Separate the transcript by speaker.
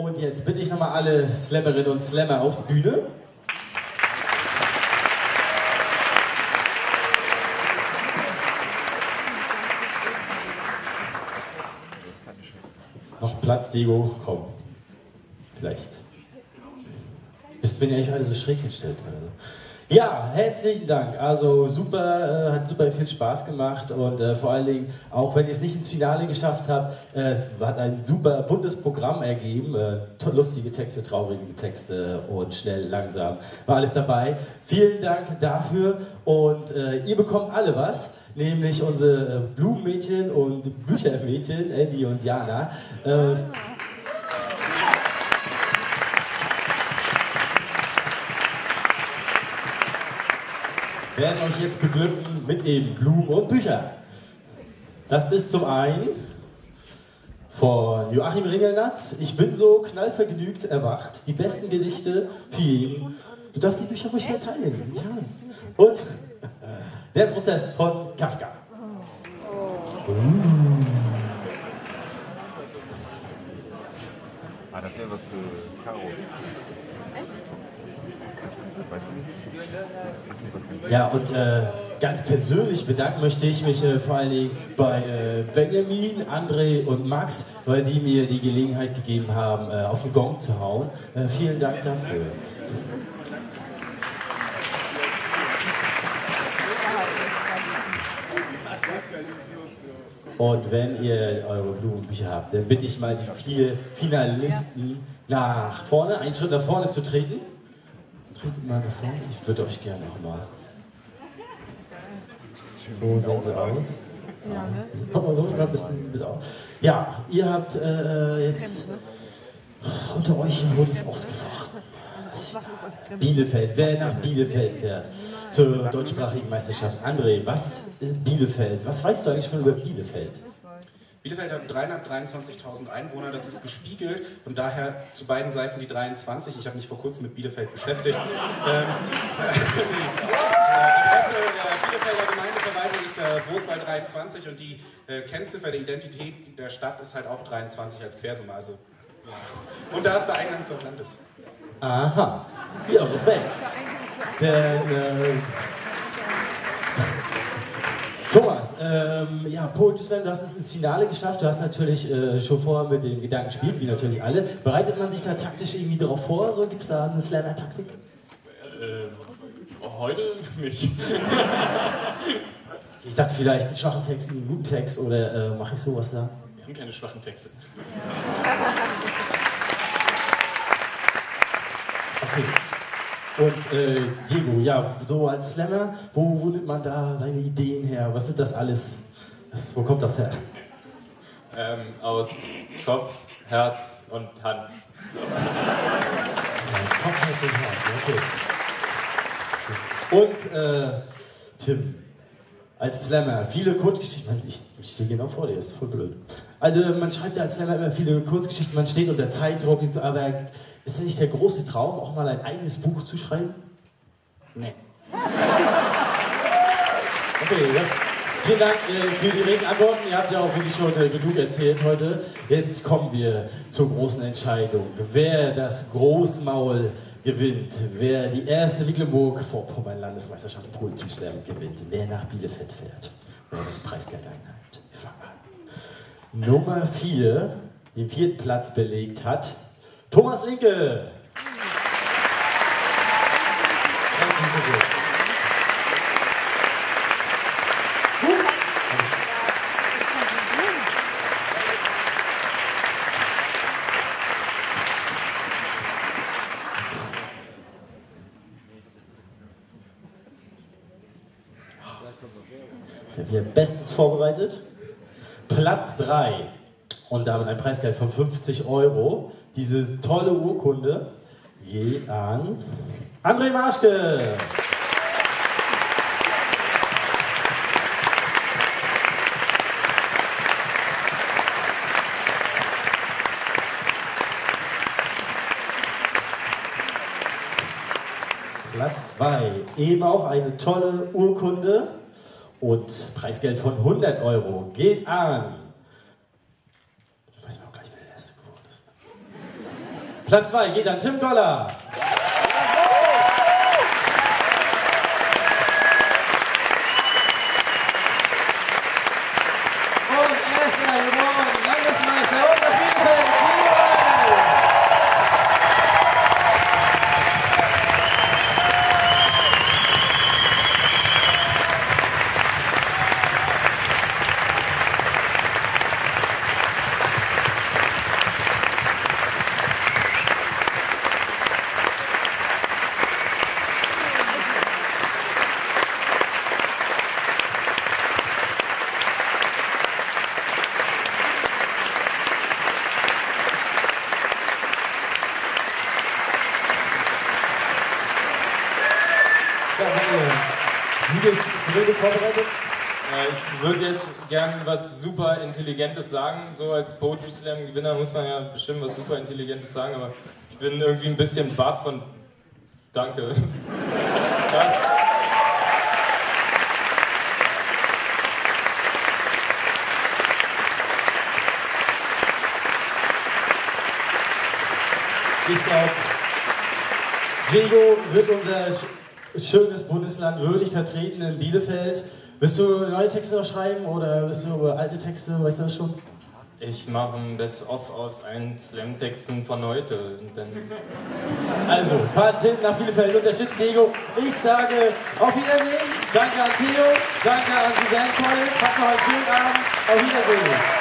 Speaker 1: Und jetzt bitte ich nochmal alle Slammerinnen und Slammer auf die Bühne. Noch Platz, Diego? Komm. Vielleicht. Wisst, wenn ihr euch alle so schräg hinstellt. Also. Ja, herzlichen Dank. Also super, äh, hat super viel Spaß gemacht und äh, vor allen Dingen, auch wenn ihr es nicht ins Finale geschafft habt, äh, es hat ein super buntes Programm ergeben. Äh, lustige Texte, traurige Texte und schnell, langsam. War alles dabei. Vielen Dank dafür und äh, ihr bekommt alle was, nämlich unsere äh, Blumenmädchen und Büchermädchen, Andy und Jana. Werden euch jetzt beglücken mit eben Blumen und Büchern. Das ist zum einen von Joachim Ringelnatz. Ich bin so knallvergnügt erwacht. Die besten Gedichte für jeden. Du darfst die Bücher ruhig verteilen. Ja. Und der Prozess von Kafka. Oh.
Speaker 2: Ah, das wäre was für Caro.
Speaker 1: Ja, und äh, ganz persönlich bedanken möchte ich mich äh, vor allen Dingen bei äh, Benjamin, André und Max, weil die mir die Gelegenheit gegeben haben, äh, auf den Gong zu hauen. Äh, vielen Dank dafür. Und wenn ihr eure Blumenbücher habt, dann bitte ich mal die vier Finalisten nach vorne, einen Schritt nach vorne zu treten. Tretet mal vorne. Ich würde euch gerne noch mal. So sehen sie aus. Ja, ne? Kommt mal so mal ein bisschen mit auf. Ja, ihr habt äh, jetzt unter euch wurde es ausgefochten. Bielefeld, wer nach Bielefeld fährt zur deutschsprachigen Meisterschaft. André, was Bielefeld? Was weißt du eigentlich schon über Bielefeld?
Speaker 3: Bielefeld hat 323.000 Einwohner, das ist gespiegelt und daher zu beiden Seiten die 23. Ich habe mich vor kurzem mit Bielefeld beschäftigt. ähm, die Adresse der Bielefelder Gemeindeverwaltung ist der Burgwall 23 und die äh, Kennziffer der Identität der Stadt ist halt auch 23 als Quersumme. Also, ja. Und da ist der Eingang zur Landes.
Speaker 1: Aha, ja, Respekt. Denn, äh, ähm, ja, Poetry Slam, du hast es ins Finale geschafft. Du hast natürlich äh, schon vorher mit den Gedanken gespielt, wie natürlich alle. Bereitet man sich da taktisch irgendwie darauf vor? So gibt es da eine Slammer-Taktik?
Speaker 4: Äh, heute nicht.
Speaker 1: ich dachte vielleicht einen schwachen Text, einen guten Text oder äh, mache ich sowas da?
Speaker 4: Wir haben keine schwachen Texte.
Speaker 1: Okay. Und äh, Diego, ja, so als Slammer, wo, wo nimmt man da seine Ideen her? Was sind das alles? Was, wo kommt das her?
Speaker 4: Ähm, aus Kopf, Herz und Hand.
Speaker 1: Kopf, Herz und Hand, okay. Und äh, Tim, als Slammer, viele Kurzgeschichten, ich, ich stehe genau vor dir, das ist voll blöd. Also man schreibt ja als Slammer immer viele Kurzgeschichten, man steht unter Zeitdruck, aber ist ja nicht der große Traum, auch mal ein eigenes Buch zu schreiben? Nee. Okay, ja. vielen Dank äh, für die regen Antworten. Ihr habt ja auch wirklich schon äh, genug erzählt heute. Jetzt kommen wir zur großen Entscheidung. Wer das Großmaul gewinnt, wer die erste Mecklenburg-Vorpommern-Landesmeisterschaft Poetry Slam gewinnt, wer nach Bielefeld fährt, wer das Preisgeld einnimmt. Nummer 4, den vierten Platz belegt hat Thomas Linke. Wir bestens vorbereitet. Platz 3 und damit ein Preisgeld von 50 Euro. Diese tolle Urkunde geht an André Marschke. Platz 2, eben auch eine tolle Urkunde und Preisgeld von 100 Euro geht an Platz 2 geht an Tim Goller. Und erster geworden, Landesmeister und nach Bielefeld, Bielefeld. Ja, meine Siegesrede vorbereitet.
Speaker 4: Äh, ich würde jetzt gern was super Intelligentes sagen. So als Poetry Slam Gewinner muss man ja bestimmt was super Intelligentes sagen, aber ich bin irgendwie ein bisschen baff und danke. Das,
Speaker 1: Ich glaube, Diego wird unser schönes Bundesland würdig vertreten in Bielefeld. Willst du neue Texte noch schreiben oder willst du alte Texte, weißt du das schon?
Speaker 4: ich mache ein Best-of aus allen Slam-Texten von heute.
Speaker 1: Also, fahrt hin nach Bielefeld, unterstützt Diego. Ich sage auf Wiedersehen. Danke an Theo, danke an Suzanne Collins. Habt noch einen schönen Abend. Auf Wiedersehen.